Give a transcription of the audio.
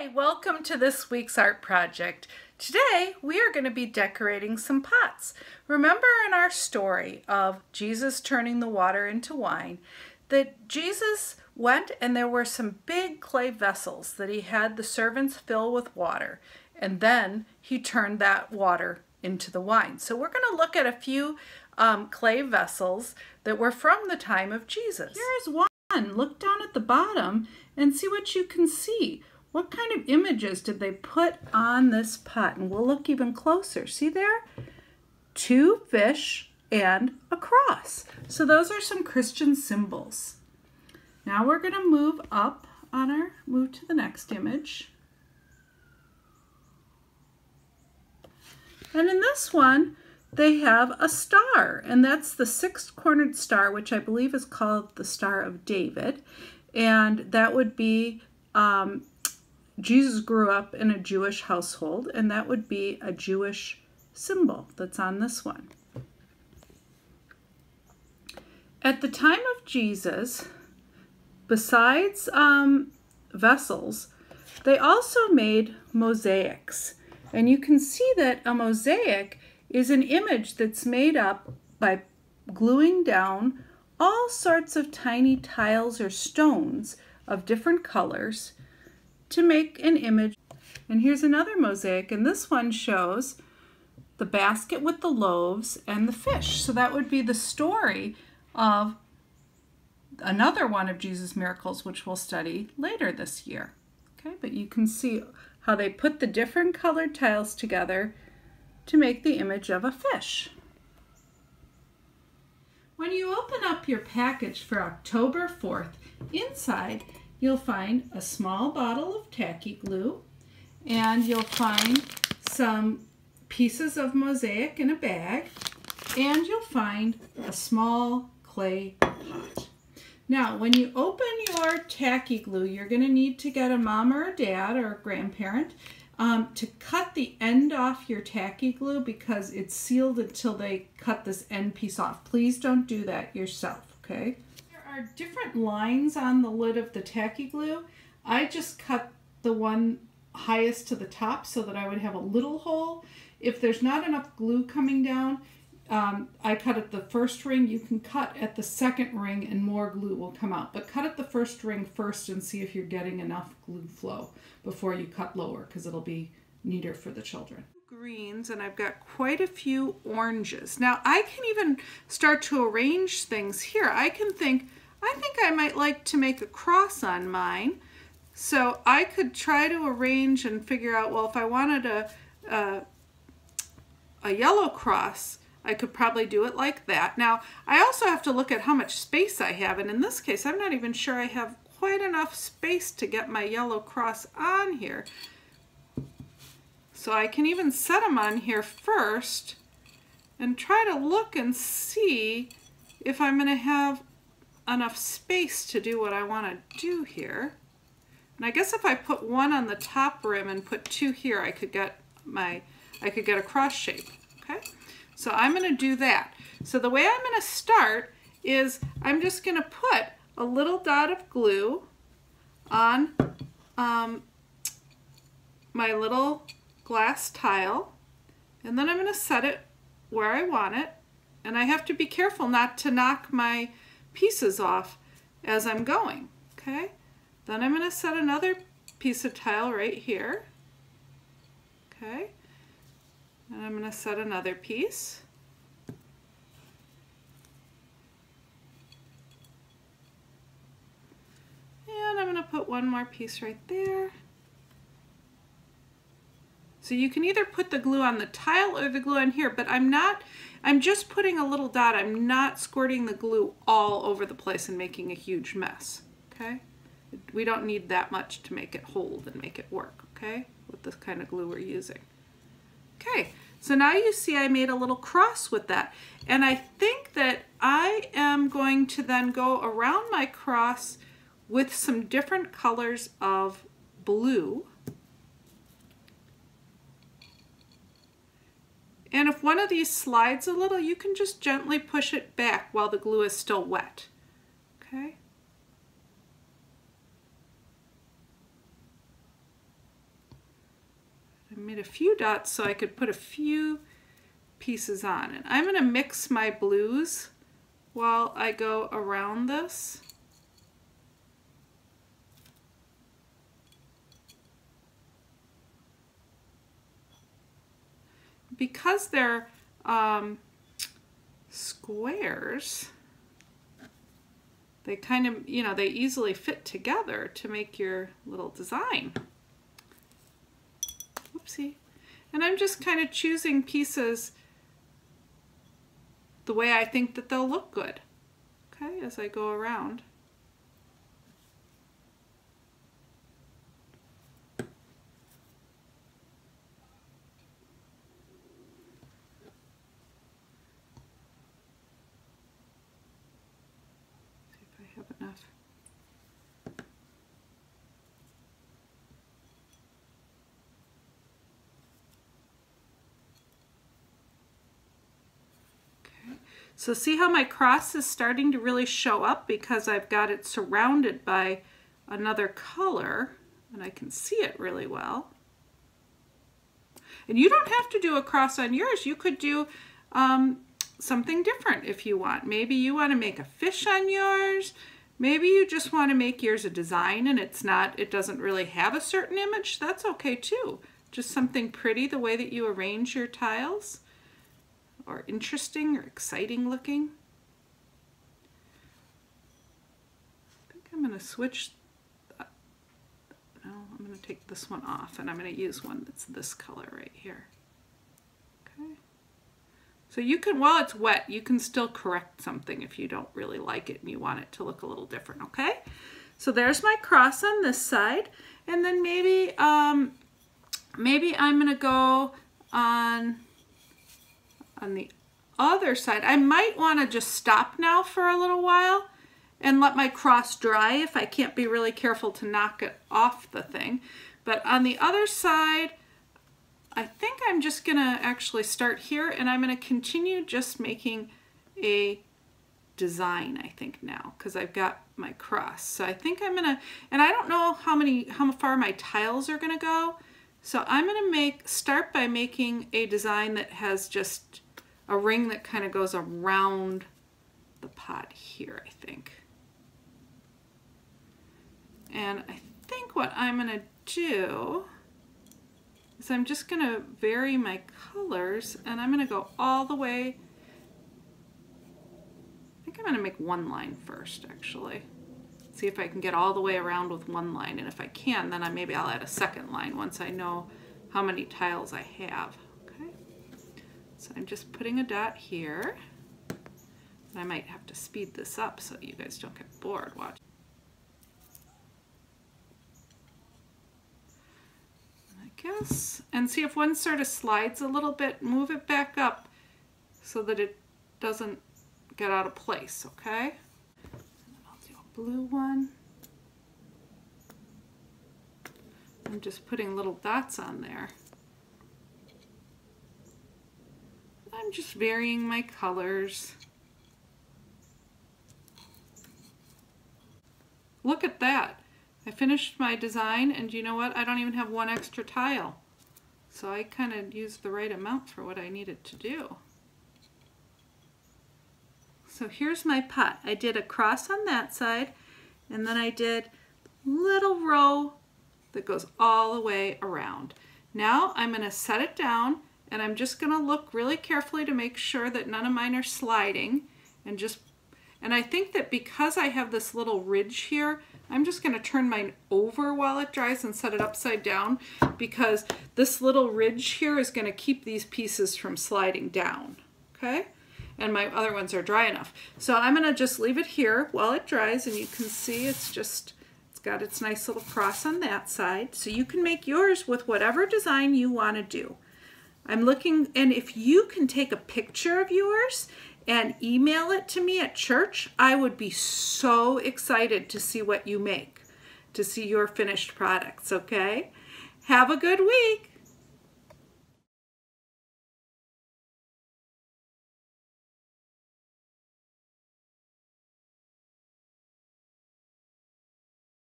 Hi, welcome to this week's art project. Today we are going to be decorating some pots. Remember in our story of Jesus turning the water into wine that Jesus went and there were some big clay vessels that he had the servants fill with water and then he turned that water into the wine. So we're going to look at a few um, clay vessels that were from the time of Jesus. Here's one. Look down at the bottom and see what you can see. What kind of images did they put on this pot? And we'll look even closer. See there? Two fish and a cross. So those are some Christian symbols. Now we're going to move up on our, move to the next image. And in this one, they have a star, and that's the six-cornered star, which I believe is called the Star of David. And that would be um, Jesus grew up in a Jewish household, and that would be a Jewish symbol that's on this one. At the time of Jesus, besides um, vessels, they also made mosaics. And you can see that a mosaic is an image that's made up by gluing down all sorts of tiny tiles or stones of different colors to make an image. And here's another mosaic, and this one shows the basket with the loaves and the fish. So that would be the story of another one of Jesus' miracles, which we'll study later this year. Okay, but you can see how they put the different colored tiles together to make the image of a fish. When you open up your package for October 4th, inside you'll find a small bottle of tacky glue and you'll find some pieces of mosaic in a bag and you'll find a small clay pot. Now, when you open your tacky glue, you're going to need to get a mom or a dad or a grandparent um, to cut the end off your tacky glue because it's sealed until they cut this end piece off. Please don't do that yourself, okay? Are different lines on the lid of the tacky glue. I just cut the one highest to the top so that I would have a little hole. If there's not enough glue coming down, um, I cut at the first ring. You can cut at the second ring and more glue will come out. But cut at the first ring first and see if you're getting enough glue flow before you cut lower because it'll be neater for the children greens and I've got quite a few oranges. Now I can even start to arrange things here. I can think, I think I might like to make a cross on mine. So I could try to arrange and figure out, well, if I wanted a, a, a yellow cross, I could probably do it like that. Now, I also have to look at how much space I have, and in this case, I'm not even sure I have quite enough space to get my yellow cross on here. So I can even set them on here first and try to look and see if I'm going to have enough space to do what I want to do here. And I guess if I put one on the top rim and put two here, I could get my, I could get a cross shape, okay? So I'm gonna do that. So the way I'm gonna start is I'm just gonna put a little dot of glue on um, my little glass tile, and then I'm gonna set it where I want it, and I have to be careful not to knock my pieces off as I'm going, okay? Then I'm going to set another piece of tile right here, okay? And I'm going to set another piece. And I'm going to put one more piece right there. So you can either put the glue on the tile or the glue on here, but I'm not, I'm just putting a little dot. I'm not squirting the glue all over the place and making a huge mess, okay? We don't need that much to make it hold and make it work, okay? With this kind of glue we're using. Okay, so now you see I made a little cross with that. And I think that I am going to then go around my cross with some different colors of blue And if one of these slides a little, you can just gently push it back while the glue is still wet. Okay? I made a few dots so I could put a few pieces on. And I'm going to mix my blues while I go around this. Because they're um, squares, they kind of, you know, they easily fit together to make your little design. Oopsie. And I'm just kind of choosing pieces the way I think that they'll look good, okay, as I go around. Have enough. So see how my cross is starting to really show up because I've got it surrounded by another color and I can see it really well. And you don't have to do a cross on yours. You could do um, something different if you want. Maybe you want to make a fish on yours. Maybe you just want to make yours a design and it's not, it doesn't really have a certain image. That's okay too. Just something pretty the way that you arrange your tiles or interesting or exciting looking. I think I'm going to switch. Uh, no, I'm going to take this one off and I'm going to use one that's this color right here. So you can, while it's wet, you can still correct something if you don't really like it and you want it to look a little different, okay? So there's my cross on this side. And then maybe, um, maybe I'm to go on on the other side. I might want to just stop now for a little while and let my cross dry if I can't be really careful to knock it off the thing. But on the other side, I think I'm just gonna actually start here and I'm gonna continue just making a design, I think now, because I've got my cross. So I think I'm gonna, and I don't know how many, how far my tiles are gonna go. So I'm gonna make, start by making a design that has just a ring that kind of goes around the pot here, I think. And I think what I'm to do is I'm just going to vary my colors and I'm going to go all the way. I think I'm going to make one line first, actually. See if I can get all the way around with one line. And if I can, then I, maybe I'll add a second line once I know how many tiles I have. Okay, So I'm just putting a dot here. I might have to speed this up so you guys don't get bored watching. Guess, and see if one sort of slides a little bit, move it back up so that it doesn't get out of place, okay? I'll do a blue one. I'm just putting little dots on there. I'm just varying my colors. Look at that. I finished my design and you know what? I don't even have one extra tile. So I kind of used the right amount for what I needed to do. So here's my pot. I did a cross on that side and then I did little row that goes all the way around. Now I'm going to set it down and I'm just going to look really carefully to make sure that none of mine are sliding and just and I think that because I have this little ridge here I'm just going to turn mine over while it dries and set it upside down because this little ridge here is going to keep these pieces from sliding down okay? And my other ones are dry enough. So I'm going to just leave it here while it dries and you can see it's just it's got its nice little cross on that side. So you can make yours with whatever design you want to do. I'm looking, and if you can take a picture of yours and email it to me at church, I would be so excited to see what you make, to see your finished products, okay? Have a good week.